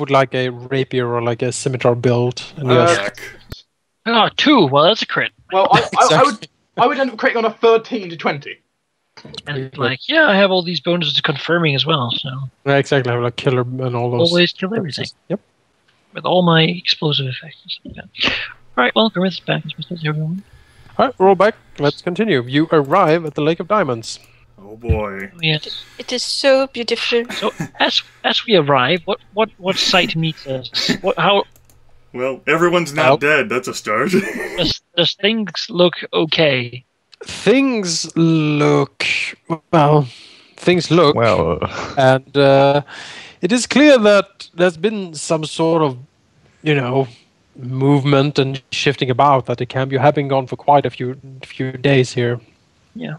with like a rapier or like a scimitar build. And Uh, yes, Jack. Oh, two. Well, that's a crit. Well, I, I, I would I would end up critting on a 13 to 20. And like, yeah, I have all these bonuses to confirming as well. So Yeah, exactly. I have like killer and all those. always kill everything Yep. with all my explosive effects and stuff like that. All right, well, Grimith is back. Mr. Everyone. All right, roll back. Let's continue. You arrive at the Lake of Diamonds. Oh boy. Yeah. It is so beautiful. So as as we arrive, what what what sight meets us? What how Well, everyone's now Well- dead. That's a start. does does things look okay? Things look well. Things look Well, and uh, it is clear that there's been some sort of, you know, movement and shifting about at the camp. You have been gone for quite a few few days here. Yeah.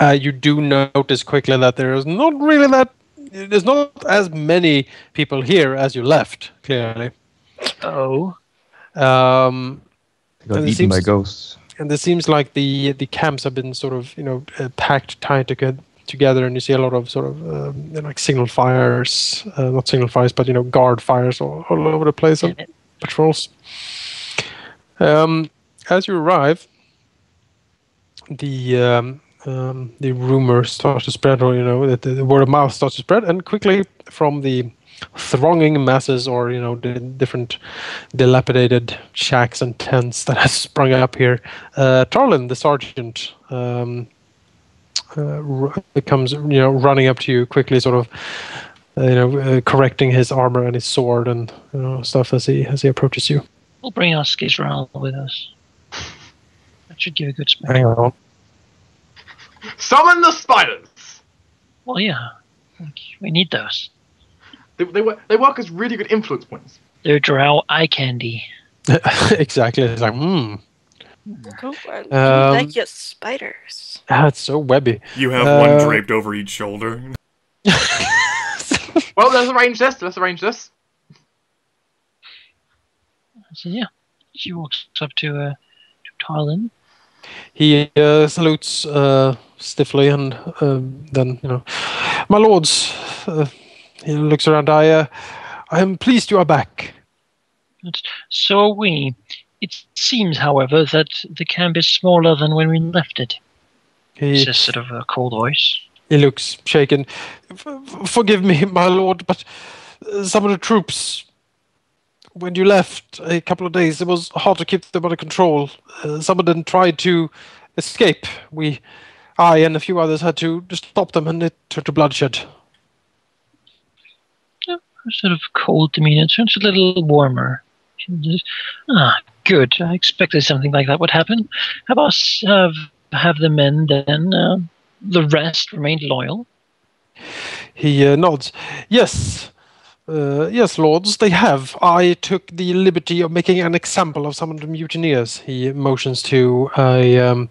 Uh, you do notice quickly that there is not really that. There's not as many people here as you left. Clearly, Oh, um, got And it eaten by seems- ghosts. and it seems like the the camps have been sort of you know uh, packed tight together together and you see a lot of sort of um, you know, like signal fires uh, not signal fires but you know guard fires all, all over the place and patrols um, as you arrive the um, um, the rumor starts to spread or you know that the, the word of mouth starts to spread and quickly from the thronging masses or you know the different dilapidated shacks and tents that has sprung up here uh, Tarlin the sergeant um, uh, r- comes you know running up to you quickly sort of uh, you know uh, correcting his armor and his sword and you know stuff as he as he approaches you We'll bring our skis Skizral with us. That should give a good smell. hang on Summon the spiders! Well, yeah, we need those. They, they, work, they work as really good influence points. They're drow eye candy. exactly it's like hmm well, you Um, like your spiders. that's so webby you have Uh, one draped over each shoulder. Well, let's arrange this. Let's arrange this. So yeah, she walks up to uh, to Tarlin. He uh, salutes uh, stiffly and um, then, you know, my lords, uh, he looks around. I, uh, I am pleased you are back. So are we. It seems, however, that the camp is smaller than when we left it. He, Says sort of a cold voice. he looks shaken. Forgive me, my lord, but uh, some of the troops, when you left a couple of days, it was hard to keep them under control. Uh, some of them tried to escape. We, I and a few others had to, to stop them, and it turned to bloodshed. Sort of cold demeanor. Turns a little warmer. Ah, good. I expected something like that would happen. Have us have have the men then? Uh, the rest remained loyal. He uh, nods. Yes, uh, yes, lords, they have. I took the liberty of making an example of some of the mutineers. He motions to a um,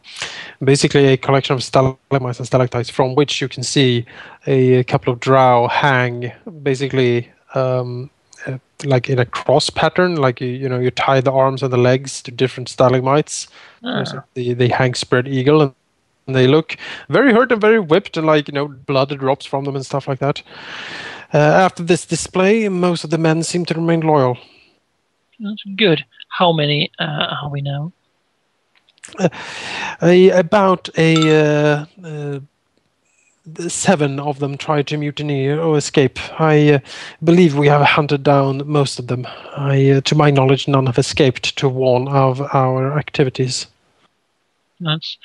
basically a collection of stalagmites and stalactites from which you can see a, couple of drow hang, basically. Um, uh, like in a cross pattern, like you, you know, you tie the arms and the legs to different stalagmites. Ah, So they, they hang spread eagle and and they look very hurt and very whipped and like you know blood drops from them and stuff like that after this display most of the men seem to remain loyal that's good. How many uh, are we now? a, about a uh, uh, seven of them tried to mutiny or escape i uh, believe we have hunted down most of them i uh, to my knowledge none have escaped to warn of our activities That's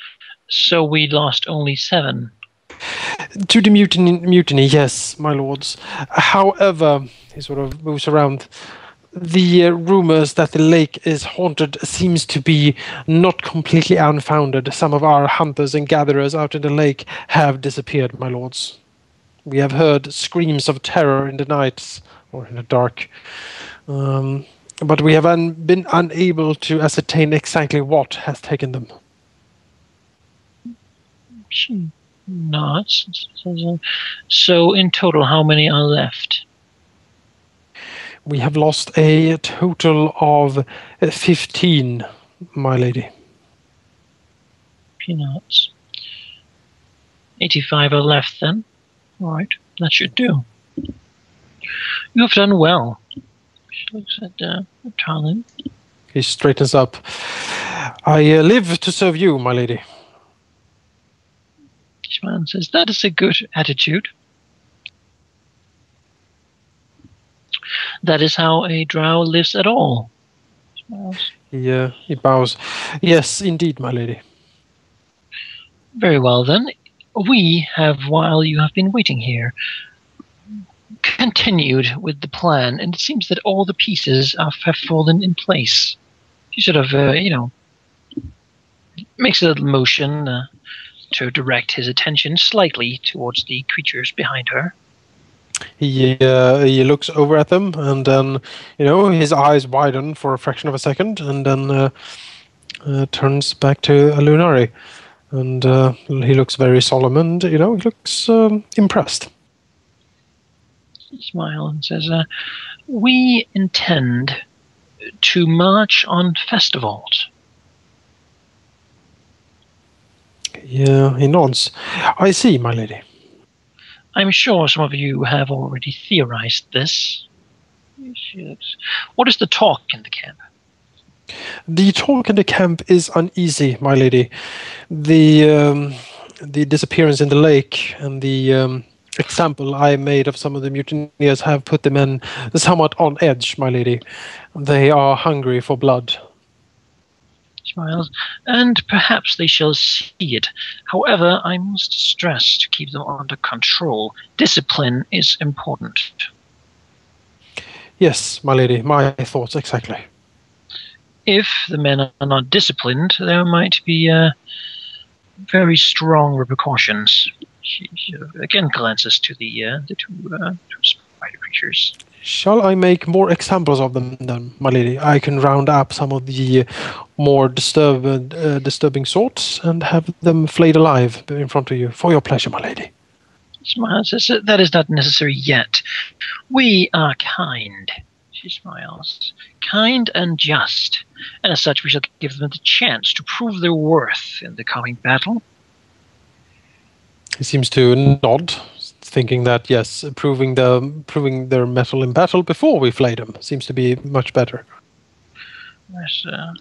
so we lost only seven. To the mutiny, mutiny, yes, my lords. However, he sort of moves around. The uh, rumors that the lake is haunted seems to be not completely unfounded. Some of our hunters and gatherers out in the lake have disappeared, my lords. We have heard screams of terror in the nights or in the dark, um, but we have un- been unable to ascertain exactly what has taken them. Hmm, Not. So in total, how many are left? We have lost a total of uh, 15, my lady. Peanuts. 85 are left then. All right, that should do. You have done well. She looks at uh, Tarlin. He straightens up. I uh, live to serve you, my lady. And says, That is a good attitude. That is how a drow lives at all. Smiles. He, he bows. Yes, indeed, my lady. Very well then. We have, while you have been waiting here, continued with the plan, and it seems that all the pieces have, have fallen in place. She sort of, uh, you know, makes a little motion uh, to direct his attention slightly towards the creatures behind her. He uh, he looks over at them, and then you know his eyes widen for a fraction of a second, and then uh, uh, turns back to Lunari, and uh, he looks very solemn, and you know he looks um, impressed. Smile and says, uh, "We intend to march on festivals." Yeah, he nods. I see, my lady. I'm sure some of you have already theorized this. What is the talk in the camp? The talk in the camp is uneasy, my lady. The um, the disappearance in the lake and the um, example I made of some of the mutineers have put the men somewhat on edge, my lady. They are hungry for blood. Smiles, and perhaps they shall see it. However, I must stress to keep them under control. Discipline is important. Yes, my lady, my thoughts exactly. If the men are not disciplined, there might be uh, very strong repercussions. She, she again glances to the uh, the two, uh, two spider creatures. Shall I make more examples of them then, my lady? I can round up some of the more disturbed, uh, disturbing sorts and have them flayed alive in front of you for your pleasure, my lady. Smiles "Uh, that is not necessary yet. We are kind. She smiles. Kind and just. And as such, we shall give them the chance to prove their worth in the coming battle. He seems to nod, thinking that yes, proving the proving their metal in battle before we flay them seems to be much better. Yes, uh,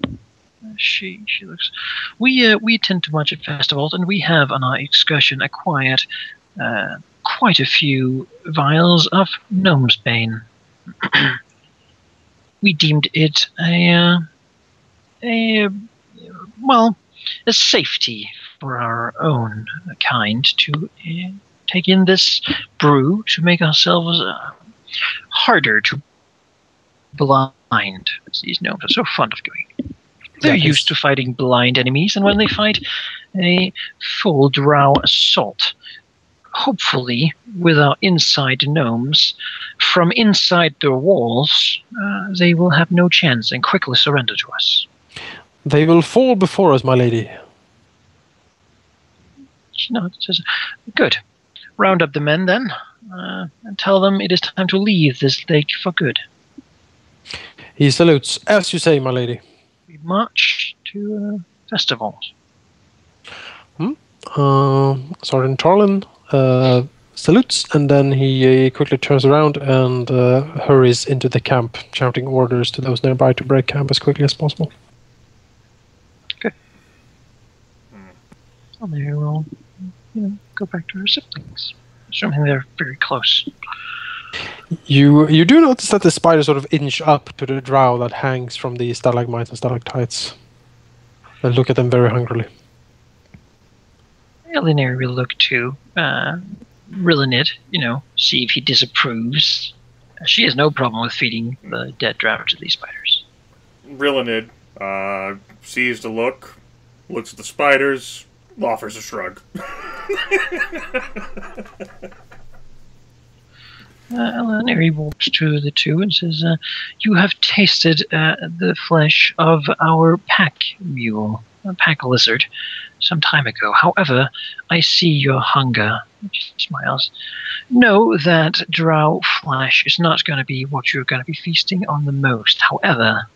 she she looks. We uh, we attend to much at festivals, and we have on our excursion acquired uh, quite a few vials of gnome's bane. we deemed it a uh, a well a safety for our own kind to uh, take in this brew to make ourselves uh, harder to blind, these gnomes are so fond of doing. They're is- used to fighting blind enemies, and when they fight a full drow assault, hopefully with our inside gnomes, from inside their walls, uh, they will have no chance and quickly surrender to us. They will fall before us, my lady. She nods says, Good. Round up the men then, uh, and tell them it is time to leave this lake for good. He salutes, as you say, my lady. We march to uh, festivals. Uh, Sergeant Tarlin uh, salutes, and then he uh, quickly turns around and uh, hurries into the camp, shouting orders to those nearby to break camp as quickly as possible. So they will, you know, go back to her siblings. Assuming they're very close. You you do notice that the spiders sort of inch up to the drow that hangs from the stalagmites and stalactites. They look at them very hungrily. Elinary will look to uh, Rilinid, you know, see if he disapproves. She has no problem with feeding the dead drow to these spiders. Rilinid uh, sees the look, looks at the spiders, offers a shrug. Uh, Elinary walks to the two and says, uh, You have tasted uh, the flesh of our pack mule, a pack lizard, some time ago. However, I see your hunger. She smiles. Know that drow flesh is not going to be what you're going to be feasting on the most. However,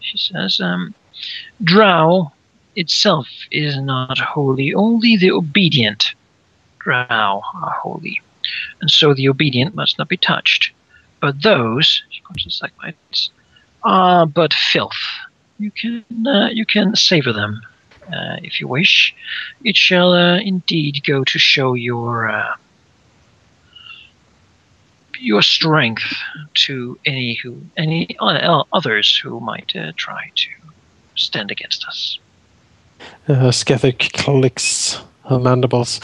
she says, um, drow itself is not holy. Only the obedient drow are holy and so the obedient must not be touched. But those, uh, but filth. You can uh, you can savor them uh, if you wish. It shall uh, indeed go to show your uh, your strength to any who any others who might uh, try to stand against us. Uh, clicks her mandibles.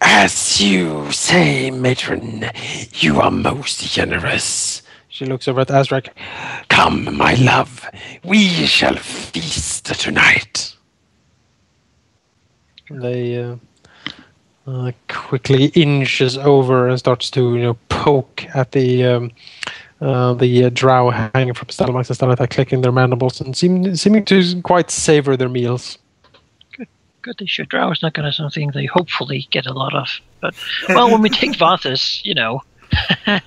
As you say, matron, you are most generous. She looks over at Azrak. Come, my love, we shall feast tonight. They uh, uh, quickly inches over and starts to, you know, poke at the um, uh, the uh, drow hanging from stalagmites and stalagmites, clicking their mandibles and seem, seeming to quite savor their meals. Good, they should. Drow is not going to something they hopefully get a lot of. But well, when we take Vathis, you know,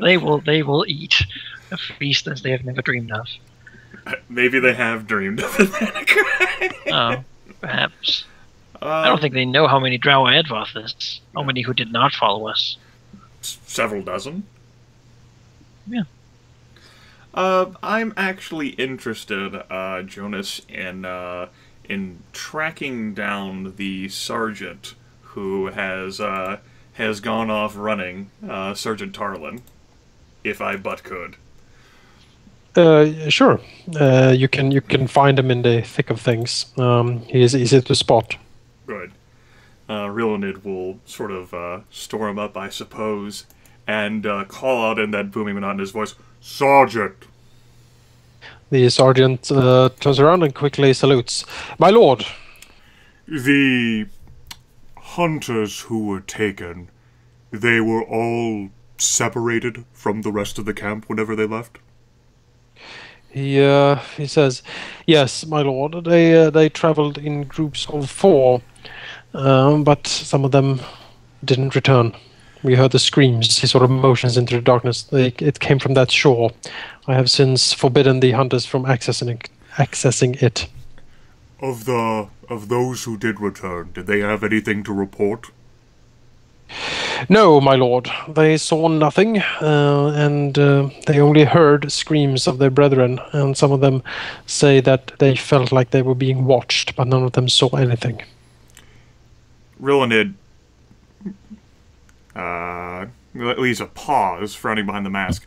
they will they will eat a feast as they have never dreamed of. Maybe they have dreamed of it. Oh, perhaps. Uh, I don't think they know how many Drow had Vathis. How many who did not follow us. s- several dozen. Yeah. Uh, I'm actually interested, uh, Jonas, in uh, in tracking down the sergeant who has uh, has gone off running, uh, Sergeant Tarlin. If I but could. Uh, sure. Uh, you can you can find him in the thick of things. Um, he is easy to spot. Good. Uh, Rilinid will sort of uh, store him up, I suppose, and uh, call out in that booming, monotonous voice, Sergeant! The sergeant uh, turns around and quickly salutes. My lord, The hunters who were taken, they were all separated from the rest of the camp whenever they left? he uh, he says, "Yes, my lord. They uh, they traveled in groups of four, um, but some of them didn't return. We heard the screams. He sort of motions into the darkness. They, it came from that shore. I have since forbidden the hunters from accessing it, accessing it. Of the of those who did return, did they have anything to report? No, my lord. They saw nothing, uh, and uh, they only heard screams of their brethren. And some of them say that they felt like they were being watched, but none of them saw anything. Rilinid uh, leaves a pause, frowning behind the mask.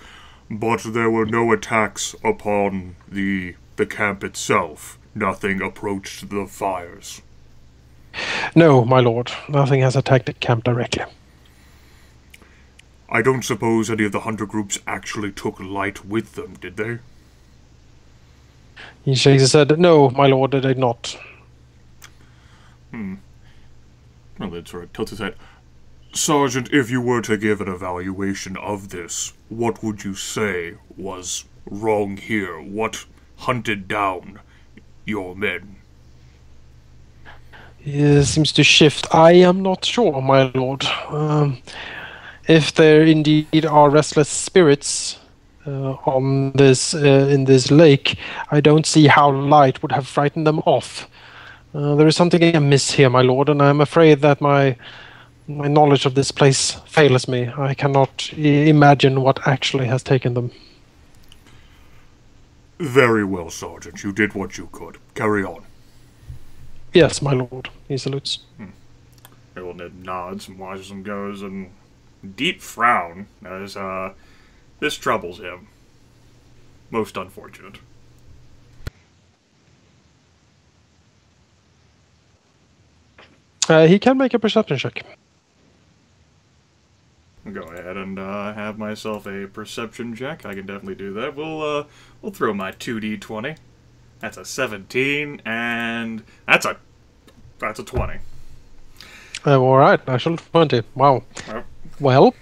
But there were no attacks upon the the camp itself. Nothing approached the fires. No, my lord. Nothing has attacked the camp directly. I don't suppose any of the hunter groups actually took light with them, did they? He shakes his head. No, my lord, they did not. Well, then sort of tilts his head. Sergeant, if you were to give an evaluation of this, what would you say was wrong here? What hunted down your men? He seems to shift. I am not sure, my lord. Um, if there indeed are restless spirits uh, on this uh, in this lake, I don't see how light would have frightened them off. Uh, there is something amiss here, my lord, and I am afraid that my my knowledge of this place fails me. I cannot imagine what actually has taken them. Very well, Sergeant. You did what you could. Carry on. Yes, my lord. He salutes. Ned nods and watches him goes and deep frown as uh this troubles him. Most unfortunate. Uh, he can make a perception check. Go ahead and uh, have myself a perception check. I can definitely do that. We'll uh, we'll throw my two d twenty. That's a seventeen, and that's a that's a twenty. Uh, all right, natural 20. Wow. Yep. Well,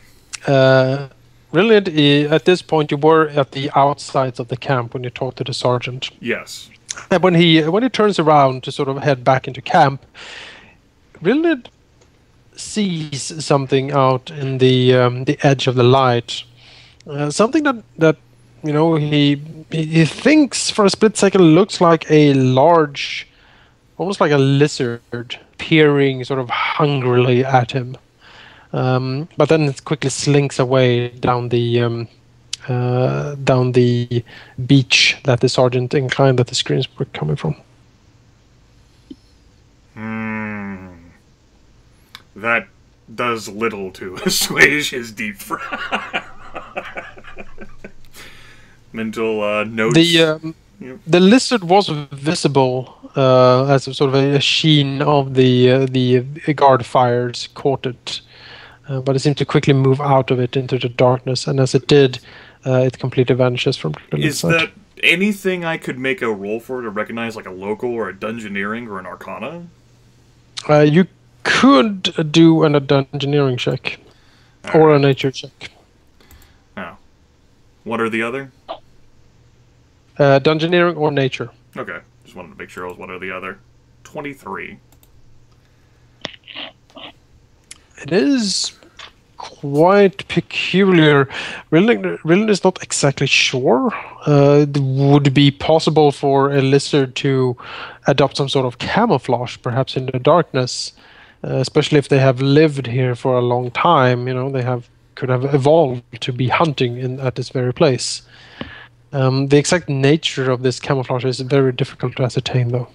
uh, really, at, this point, you were at the outsides of the camp when you talked to the sergeant. Yes. And when he when he turns around to sort of head back into camp, Rilnid sees something out in the um, the edge of the light. Uh, something that that you know he he thinks for a split second looks like a large, almost like a lizard peering sort of hungrily at him. Um, but then it quickly slinks away down the um, uh, down the beach that the sergeant inclined that the screams were coming from. Hmm. That does little to assuage his deep frown. Mental uh, notes. The um, Yep. the lizard was visible uh, as a sort of a, sheen of the uh, the guard fires caught it, uh, but it seemed to quickly move out of it into the darkness, and as it did, uh, it completely vanishes from the Is sight. that anything I could make a roll for to recognize, like a local or a dungeoneering or an arcana? Uh, you could do an dungeoneering check or a nature check. Oh. What are the other? Uh, dungeoneering or nature. Okay. Just wanted to make sure it was one or the other. 23. It is quite peculiar. Rillen is not exactly sure. Uh, it would be possible for a lizard to adopt some sort of camouflage, perhaps in the darkness, uh, especially if they have lived here for a long time. You know, they have could have evolved to be hunting in at this very place. Um, the exact nature of this camouflage is very difficult to ascertain, though.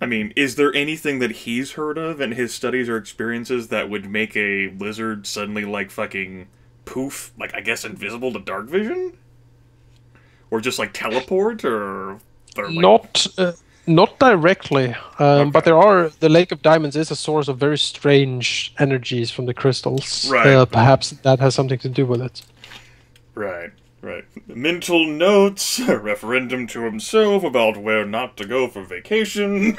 I mean, is there anything that he's heard of in his studies or experiences that would make a lizard suddenly like fucking poof, like I guess invisible to dark vision? Or just like teleport or, or like, not uh, not directly um, but there are the lake of diamonds is a source of very strange energies from the crystals Right. uh, perhaps that has something to do with it Right, right. Mental notes, a referendum to himself about where not to go for vacation.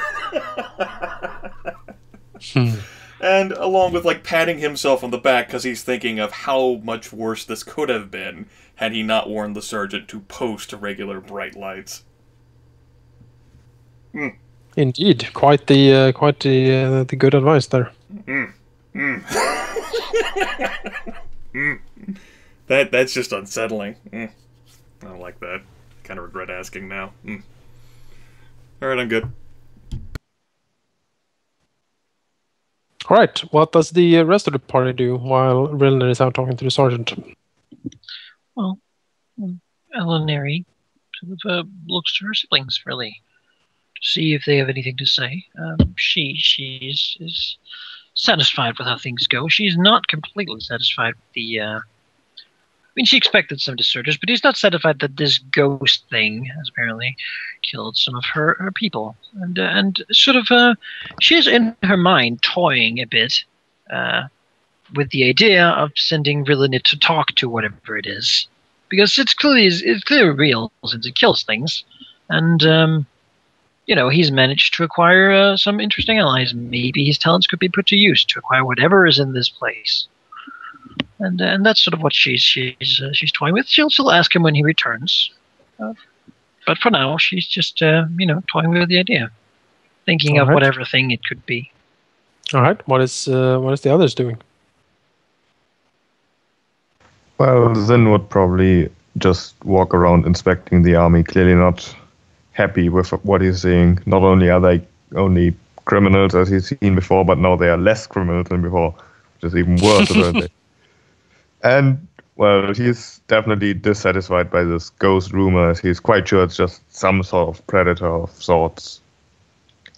And along with like patting himself on the back because he's thinking of how much worse this could have been had he not warned the sergeant to post regular bright lights. Indeed quite the uh, quite the uh, the good advice there That that's just unsettling. Mm. I don't like that. Kind of regret asking now. Mm. All right, I'm good. all right what does the uh, rest of the party do while Rilner is out talking to the sergeant Well, Elinary sort of uh, looks to her siblings really to see if they have anything to say. Um, she she's is satisfied with how things go. She's not completely satisfied with the. Uh, I mean, she expected some deserters, but he's not satisfied that this ghost thing has apparently killed some of her, her people, and uh, and sort of uh, she's in her mind toying a bit uh, with the idea of sending Rilinid to talk to whatever it is because it's clearly it's clearly real since it kills things, and um, you know he's managed to acquire uh, some interesting allies. Maybe his talents could be put to use to acquire whatever is in this place, and uh, and that's sort of what she's she's uh, she's toying with. She'll still ask him when he returns, uh, but for now she's just uh, you know toying with the idea, thinking of Alright. whatever thing it could be. all right what is uh, what is the others doing Well, Zyn would probably just walk around inspecting the army, clearly not happy with what he's seeing. Not only are they only criminals as he's seen before, but now they are less criminals than before, which is even worse, apparently. And, well, he's definitely dissatisfied by this ghost rumor. He's quite sure it's just some sort of predator of sorts.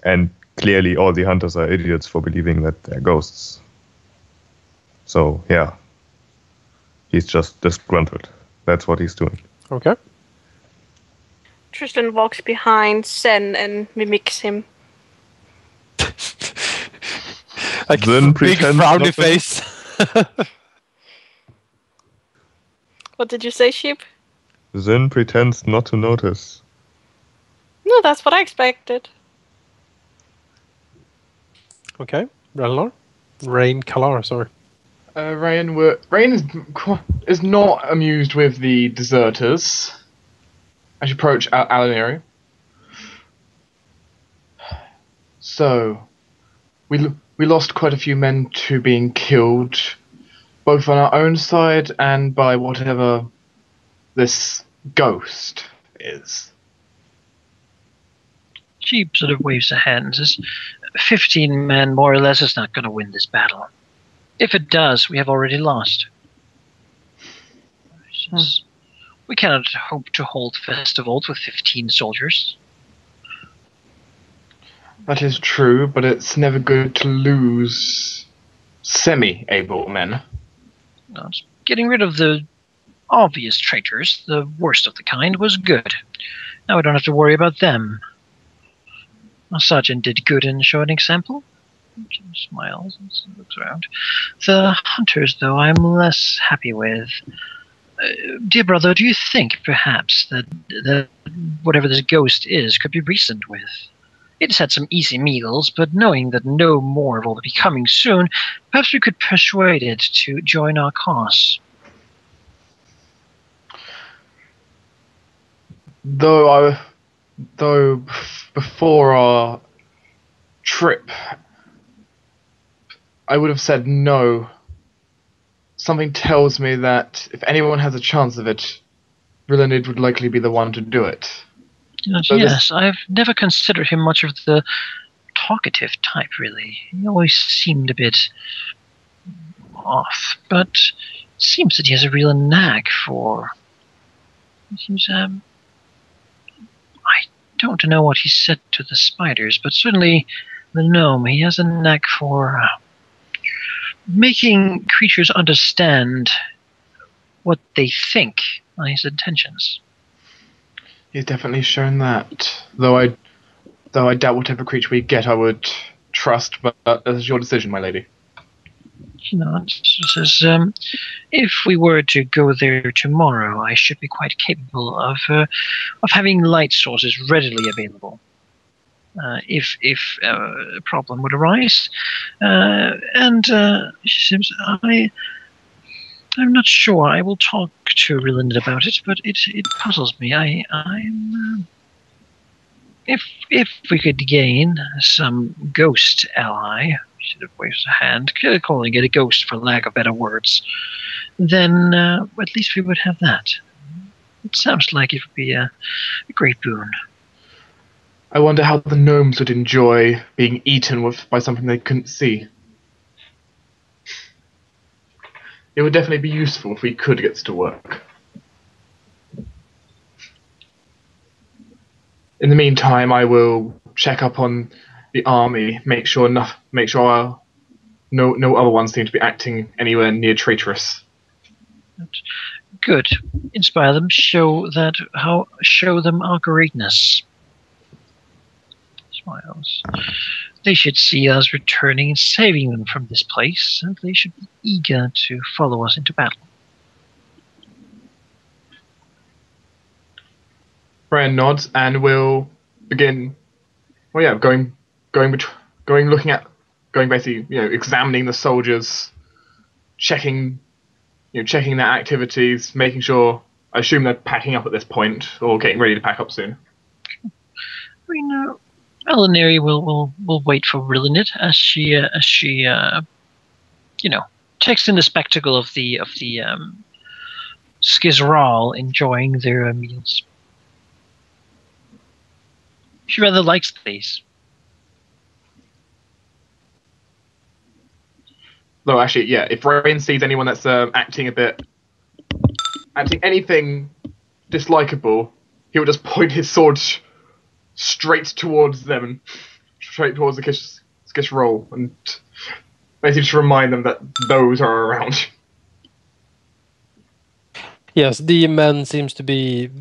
And clearly, all the hunters are idiots for believing that they're ghosts. So, yeah, He's just disgruntled. That's what he's doing. okay Tristan walks behind Sen and mimics him. like Then big pretend frowny not to- face What did you say, sheep? Zyn pretends not to notice. No, that's what I expected. okay Relnor Rae'nkalar sorry Uh, Rayan, were, Rayan is, is not amused with the deserters as you approach Al- Alauneari. So, we we lost quite a few men to being killed, both on our own side and by whatever this ghost is. She sort of waves her hands. and 15 men, more or less, is not going to win this battle. If it does, we have already lost. She says, we cannot hope to hold festivals with 15 soldiers. That is true, but it's never good to lose semi-able men. Now, getting rid of the obvious traitors, the worst of the kind, was good. Now we don't have to worry about them. Our sergeant did good and show an example. Jim smiles and looks around. The hunters, though, I'm less happy with. Uh, dear brother, do you think, perhaps, that, that whatever this ghost is could be reasoned with? It's had some easy meals, but knowing that no more will be coming soon, perhaps we could persuade it to join our cause. Though I, though before our trip, I would have said no. Something tells me that if anyone has a chance of it, Rilinid would likely be the one to do it. Yes, this- I've never considered him much of the talkative type, really. He always seemed a bit off, but it seems that he has a real knack for. He seems, um. I don't know what he said to the spiders, but certainly the gnome, he has a knack for uh, making creatures understand what they think are his intentions. He's definitely shown that. Though I, though I doubt whatever creature we get, I would trust. But that is your decision, my lady. you know, it says, um, if we were to go there tomorrow, I should be quite capable of uh, of having light sources readily available. Uh, if if uh, a problem would arise, uh, and uh, she says, I I'm not sure. I will talk to Ryland about it, but it it puzzles me. I I'm. if if we could gain some ghost ally, should have waved a hand, calling it a ghost for lack of better words, then uh, at least we would have that. It sounds like it would be a, a great boon. I wonder how the gnomes would enjoy being eaten with by something they couldn't see. It would definitely be useful if we could get to work. In the meantime, I will check up on the army, make sure no, make sure no no other ones seem to be acting anywhere near traitorous. Good. Inspire them. Show that how show them our greatness. Smiles. They should see us returning and saving them from this place, and they should be eager to follow us into battle. Brian nods and will begin. Well, yeah, going, going, bet- going, looking at, going basically, you know, examining the soldiers, checking, you know, checking their activities, making sure. I assume they're packing up at this point or getting ready to pack up soon. I mean, uh, Elinary will, will will wait for Rilinid as she uh, as she uh, you know takes in the spectacle of the of the um, Skizral enjoying their uh, meals. She rather likes these. Though actually, yeah, if Rain sees anyone that's uh, acting a bit, acting anything dislikable, he will just point his sword straight towards them straight towards the Kish, Skish roll and basically just remind them that those are around. Yes, the men seems to be,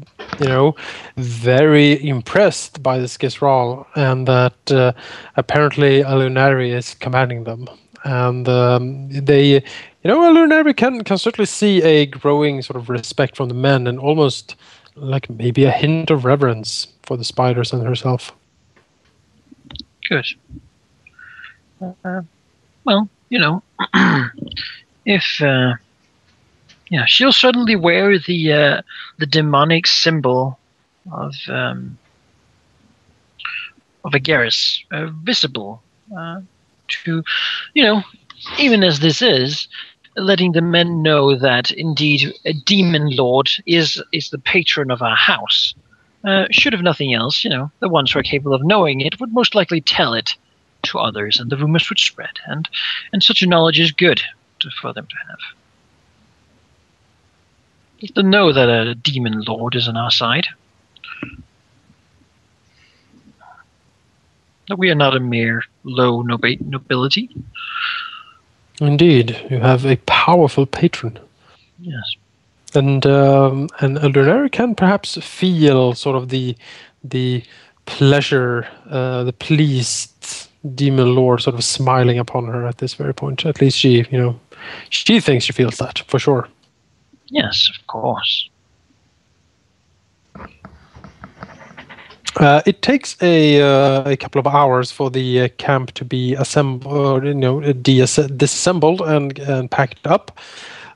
you know, very impressed by the Skizral, and that uh, apparently Alauneari is commanding them, and um, they, you know, Alauneari can can certainly see a growing sort of respect from the men, and almost like maybe a hint of reverence for the spiders and herself. Good. Uh, well, you know, if uh, yeah, she'll certainly wear the uh, the demonic symbol of um, of Agaris uh, visible uh, to, you know, even as this is, letting the men know that indeed a demon lord is is the patron of our house. Uh, should have nothing else, you know, the ones who are capable of knowing it would most likely tell it to others, and the rumors would spread. And and such a knowledge is good to, for them to have. To know that a demon lord is on our side. That we are not a mere low noba- nobility. Indeed, you have a powerful patron. Yes. And um, and Elderary can perhaps feel sort of the the pleasure, uh, the pleased demon lord sort of smiling upon her at this very point. At least she, you know, she thinks she feels that for sure. Yes, of course. Uh, it takes a uh, a couple of hours for the uh, camp to be assembled, you know, dis- disassembled and and packed up.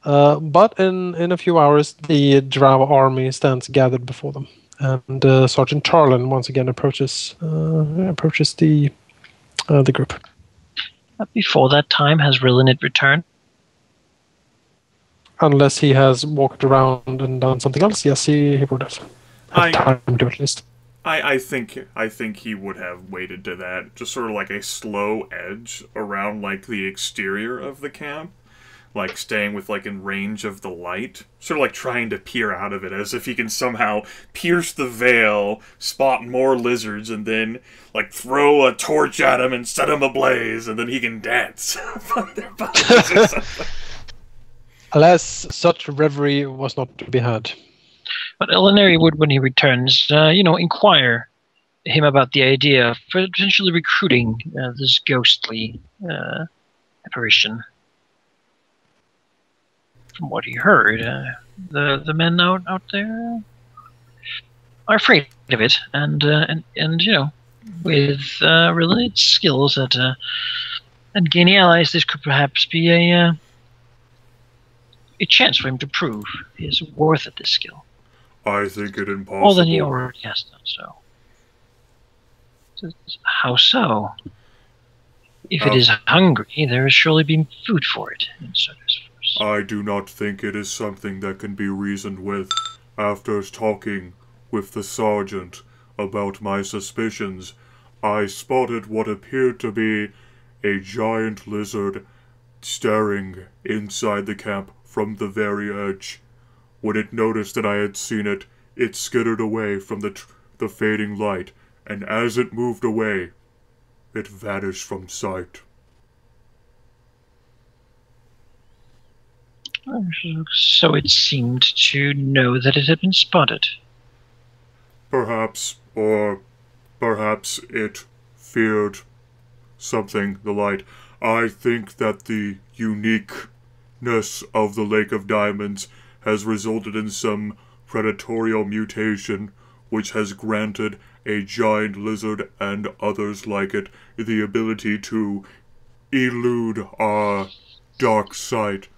Uh, but in in a few hours, the Drow army stands gathered before them, and uh, Sergeant Tarlin once again approaches uh, approaches the uh, the group. Before that time, has Rilinid returned? Unless he has walked around and done something else, yes, he, he would have I- time to at least. I, I think I think he would have waited to that, just sort of like a slow edge around like the exterior of the camp, like staying with like in range of the light, sort of like trying to peer out of it, as if he can somehow pierce the veil, spot more lizards, and then like throw a torch at him and set him ablaze, and then he can dance on their bodies. Alas, such reverie was not to be had. But Elinari would, when he returns, uh, you know, inquire him about the idea of potentially recruiting uh, this ghostly uh, apparition. From what he heard, uh, the the men out out there are afraid of it, and uh, and and you know, with uh, related skills at uh, and gaining allies, this could perhaps be a uh, a chance for him to prove his worth at this skill. I think it impossible. More than he already has done so. How so? If it is hungry, there has surely been food for it in force. I do not think it is something that can be reasoned with. After talking with the sergeant about my suspicions, I spotted what appeared to be a giant lizard staring inside the camp from the very edge. When it noticed that I had seen it, it skittered away from the, the fading light, and as it moved away, it vanished from sight. So it seemed to know that it had been spotted. Perhaps, or perhaps it feared something, the light. I think that the uniqueness of the Lake of Diamonds has resulted in some predatorial mutation which has granted a giant lizard and others like it the ability to elude our dark sight.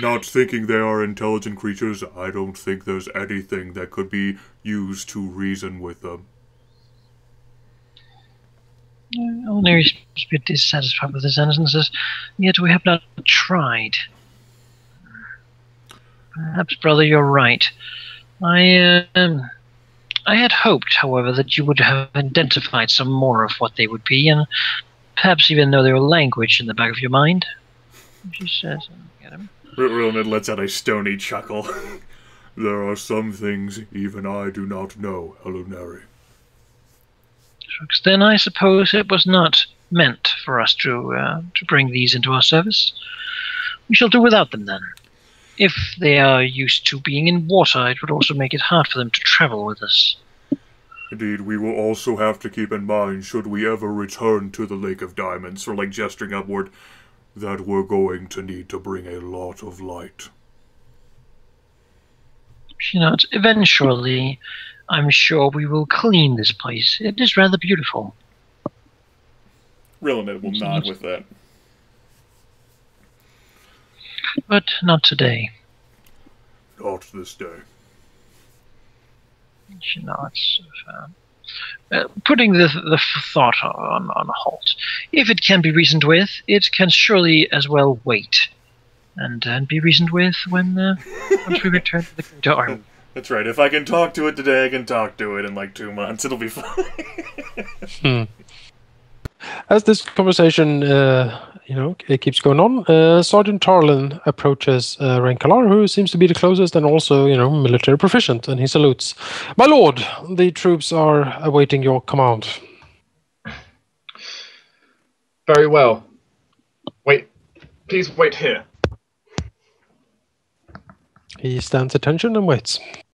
Not thinking they are intelligent creatures, I don't think there's anything that could be used to reason with them. Elinari seems to be dissatisfied with his answers, yet we have not tried. Perhaps, brother, you're right. I, um, I had hoped, however, that you would have identified some more of what they would be, and perhaps even know their language in the back of your mind. She says. Rilnid lets out a stony chuckle. there are some things even I do not know, Alauneari. Then I suppose it was not meant for us to uh, to bring these into our service. We shall do without them then. If they are used to being in water, it would also make it hard for them to travel with us. Indeed, we will also have to keep in mind, should we ever return to the Lake of Diamonds, or like gesturing upward, that we're going to need to bring a lot of light. You know, eventually, I'm sure we will clean this place. It is rather beautiful. Rilnid will nod with that. But not today. Not this day. She nods. Uh, uh, putting the, the thought on, on halt. If it can be reasoned with, it can surely as well wait. And, and be reasoned with when uh, once we return to the to our That's right. If I can talk to it today, I can talk to it in like two months. It'll be fine. As this conversation uh, you know, it keeps going on. Uh, Sergeant Tarlin approaches uh, Rae'nkalar, who seems to be the closest and also, you know, military proficient, and he salutes. My lord, the troops are awaiting your command. Very well. Wait. Please wait here. He stands attention and waits.